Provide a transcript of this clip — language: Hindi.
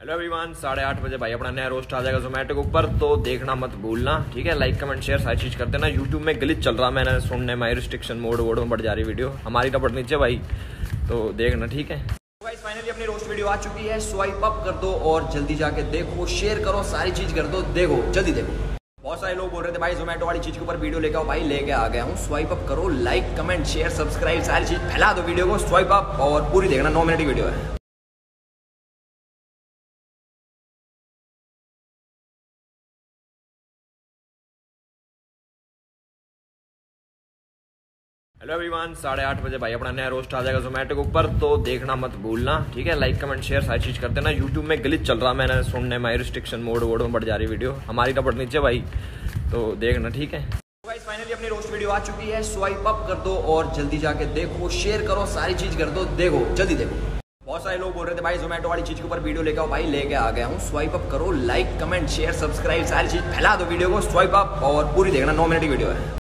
हेलो एवरीवन साढ़े आठ बजे भाई अपना नया रोस्ट आ जाएगा जोमेटो के ऊपर तो देखना मत भूलना, ठीक है? लाइक कमेंट शेयर सारी चीज़ कर देना यूट्यूब में गलित चल रहा मैंने सुनने में रिस्ट्रिक्शन मोड वोड में बढ़ जा रही वीडियो हमारी तो बढ़ नीचे भाई तो देखना, ठीक है? फाइनली अपनी रोस्ट वीडियो आ चुकी है। स्वाइप अप कर दो और जल्दी जाके देखो शेयर करो, सारी चीज़ कर दो, देखो, जल्दी देखो। बहुत सारे लोग बोल रहे थे, भाई जोमेटो वाली चीज़ के ऊपर वीडियो लेके आओ। भाई, लेके आ गया हूँ। स्वाइप अप करो लाइक कमेंट शेयर सब्सक्राइब सारी चीज़ फैला दो वीडियो को। स्वाइप अप और पूरी देखना, नौ मिनट की वीडियो है। हेलो एवरीवन साढ़े आठ बजे भाई अपना नया रोस्ट आ जाएगा जोमेटो के ऊपर तो देखना मत भूलना, ठीक है? लाइक कमेंट शेयर सारी चीज़ कर देना यूट्यूब में ग्लिच चल रहा मैंने सुनने में रिस्ट्रिक्शन मोड वोड में बढ़ जा रही वीडियो हमारी तो बढ़ नीचे भाई तो देखना, ठीक है? फाइनली अपनी रोस्ट वीडियो आ चुकी है। स्वाइप अप कर दो और जल्दी जाके देखो शेयर करो, सारी चीज़ कर दो, देखो, जल्दी देखो। बहुत सारे लोग बोल रहे थे, भाई जोमेटो वाली चीज़ के ऊपर वीडियो लेके आओ। भाई, लेके आ गया हूँ। स्वाइप अप करो लाइक कमेंट शेयर सब्सक्राइब सारी चीज़ फैला दो वीडियो को। स्वाइप अप और पूरी देखना, नौ मिनट की वीडियो है।